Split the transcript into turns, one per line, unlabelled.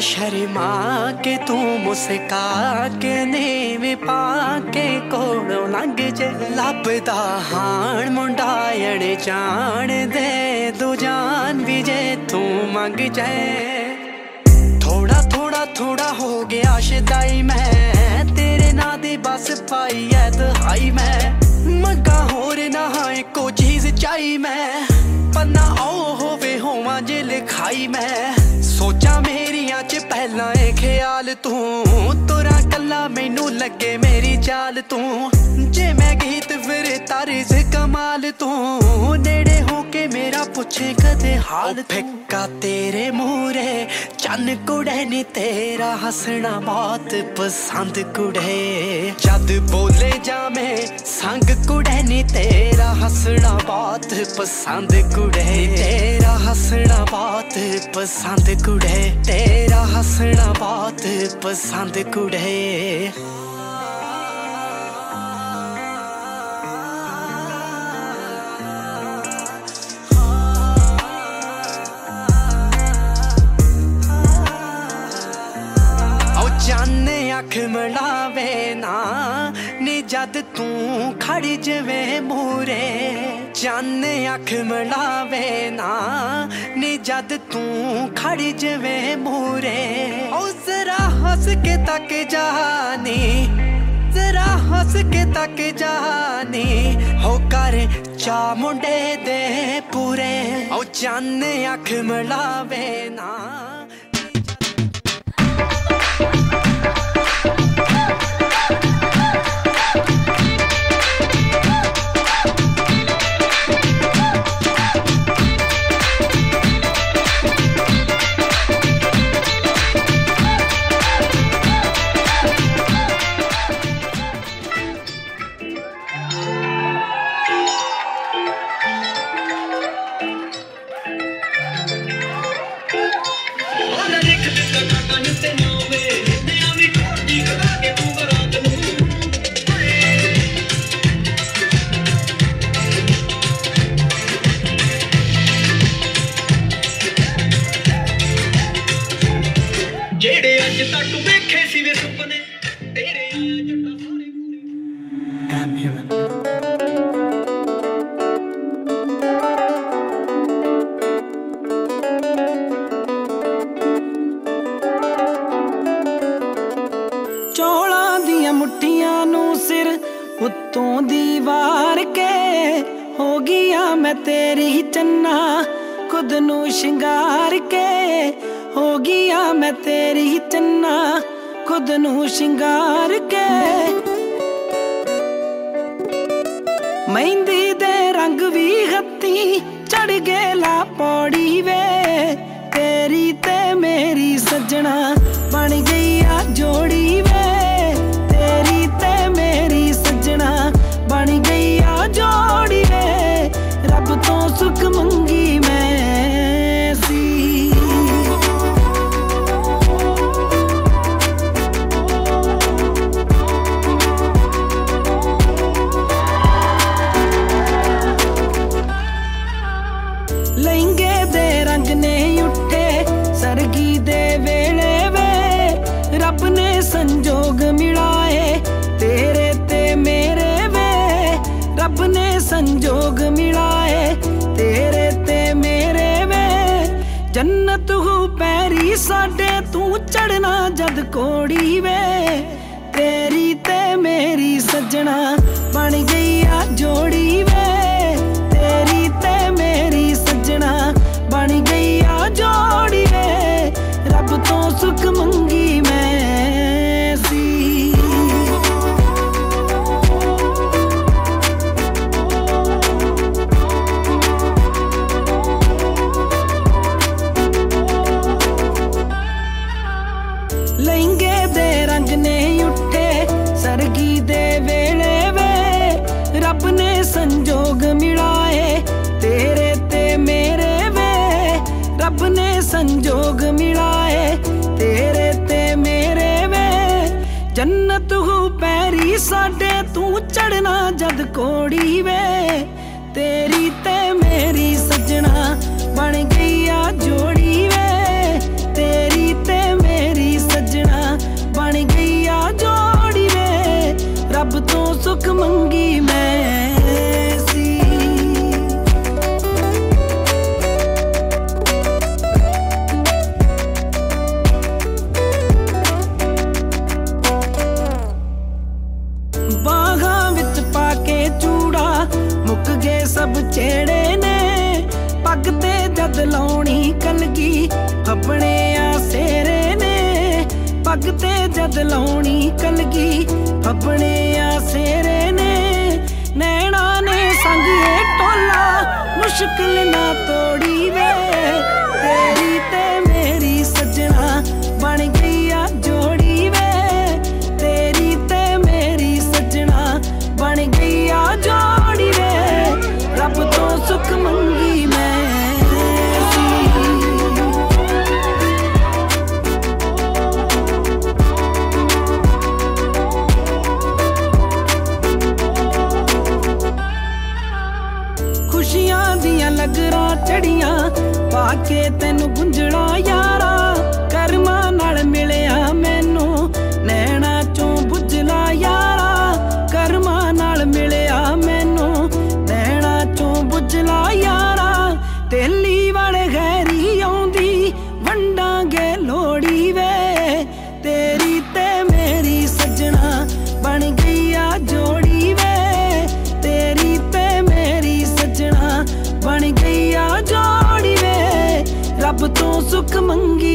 ਸ਼ਰਮਾ ਕੇ ਤੂੰ ਮੁਸਕਾ ਕੇ ਨੇਵੇਂ ਪਾ ਕੇ ਕੋਲੋਂ ਲੰਘ ਜੇ ਲੱਭਦਾ ਹਾਣ ਮੁੰਡਾ ਜਾਣ ਦੇ ਦੂ ਜਾਨ ਵੀ ਜੇ ਤੂੰ ਮੰਗ ਜਾਏ ਥੋੜਾ ਥੋੜਾ ਥੋੜਾ ਹੋ ਗਿਆ ਸ਼ਦਾਈ ਮੈਂ ਤੇਰੇ ਨਾਂ ਦੀ ਬਸ ਪਾਈ ਐ ਦਹਾਈ ਮੈਂ ਮੰਗਾ ਹੋਰ ਨਾ ਹੈ ਕੋ ਚੀਜ਼ ਚਾਈ ਮੈਂ ਪੰਨਾ ਉਹ ਹੋਵੇ ਹੋਵਾਂ ਜੇ ਲਿਖਾਈ ਮੈਂ ਤੂੰ? ਤੁਰਾ ਕੱਲਾ ਮੈਨੂੰ ਲੱਗੇ ਮੇਰੀ ਚਾਲ ਤੂੰ। ਜੇ ਮੈਂ ਗੀਤ ਫਿਰ ਤਾਰੀਜ਼ ਕਮਾਲ ਤੂੰ। ਨੇੜੇ ਹੋ ਕੇ ਮੇਰਾ ਪੁੱਛੇ ਕਦੇ ਹਾਲ ਫਿੱਕਾ ਤੇਰੇ ਮੂਰੇ ਚੰਨ ਕੁੜੇ ਨੀ ਤੇਰਾ ਹੱਸਣਾ ਬਹੁਤ ਪਸੰਦ ਕੁੜੇ। ਜਦ ਬੋਲੇ ਜਾਵੇਂ ਸੰਗ ਕੁੜੇ ਨੀ ਤੇਰਾ ਹੱਸਣਾ ਬਹੁਤ ਪਸੰਦ ਕੁੜੇ। ਤੇਰਾ ਹੱਸਣਾ ਬਹੁਤ ਪਸੰਦ ਕੁੜੇ। ਤੇਰਾ ਬਹੁਤ ਪਸੰਦ ਕੁੜੇ। ਜਾਨੇ ਅੱਖ ਮੜਾਵੇ ਨਾ ਜਦ ਤੂੰ ਖੜ ਜਵੇਂ ਮੂਰੇ ਜਾਨੇ ਅੱਖ ਮੜਾਵੇ ਨਾ। ਨੀ ਜਦ ਤੂੰ ਖੜੀ ਜਵੇਂ ਮੂਰੇ ਓ ਜ਼ਰਾ ਹੱਸ ਕੇ ਤੱਕ ਜਾਨੀ। ਜ਼ਰਾ ਹੱਸ ਕੇ ਤੱਕ ਜਾਨੀ। ਹੋ ਕਰ ਚਾ ਮੁੰਡੇ ਦੇ ਪੂਰੇ ਓ ਜਾਨੇ ਅੱਖ ਮੜਾਵੇ ਨਾ।
ਪੂਰੇ
I'm human. ਚੌਲਾਂ ਦੀਆਂ ਮੁੱਠੀਆਂ ਨੂੰ ਸਿਰ ਉੱਤੋਂ ਦੀ ਵਾਰ ਕੇ ਹੋ ਗਿਆ ਮੈਂ ਤੇਰੀ ਚੰਨਾ, ਖੁਦ ਨੂੰ ਸ਼ਿੰਗਾਰ ਕੇ ਹੋ ਗਿਆ ਮੈਂ ਤੇਰੀ ਚੰਨਾ, ਖੁਦ ਨੂੰ ਸ਼ਿੰਗਾਰ ਕੇ ਮਹਿੰਦੀ ਦੇ ਰੰਗ ਵੀ ਹੱਤੀ ਚੜ ਗਏ ਲਾ ਪੌੜੀ ਵੇ। ਤੇਰੀ ਤੇ ਮੇਰੀ ਸੱਜਣਾ ਬਣ ਗਈ ਆ ਜੋੜੀ। ਰੱਬ ਨੇ ਸੰਜੋਗ ਮਿਲਾਏ ਤੇਰੇ ਤੇ ਮੇਰੇ ਵੇ ਜੰਨਤ ਹੂ ਪੈਰੀ ਸਾਡੇ ਤੂੰ ਚੜਨਾ ਜਦ ਕੋੜੀ ਵੇ ਤੇਰੀ ਤੇ ਮੇਰੀ ਸੱਜਣਾ ਬਣ ਗਈ ਆ ਜੋੜੀ ਵੇ ਨਾ ਜਦ ਕੋੜੀ ਵੇ, ਤੇਰੀ ਤੇ ਮੇਰੀ ਸੱਜਣਾ ਬਣ ਗਈ ਆ ਜੋੜੀ ਵੇ ਤੇਰੀ ਤੇ ਮੇਰੀ ਸੱਜਣਾ ਬਣ ਗਈ ਆ ਜੋੜੀ ਵੇ ਰੱਬ ਤੋਂ ਸੁੱਖ ਮੰਗੀ ਮੈਂ Bye. ਅਜੇ ਸਭ ਛੇੜੇ ਨੇ, ਪੱਗ ਤੇ ਜਦ ਲਾਉਣੀ ਕਲਗੀ, ਆਪਣੇ ਆ ਸੇਰੇ ਨੇ। ਪੱਗ ਤੇ ਜਦ ਲਾਉਣੀ ਕਲਗੀ, ਆਪਣੇ ਆ ਸੇਰੇ ਨੇ। ਨੈਣਾ ਨੇ ਸੰਗ ਇਹ ਟੋਲਾ, ਮੁਸ਼ਕਿਲ que te தூக்கம் அங்கே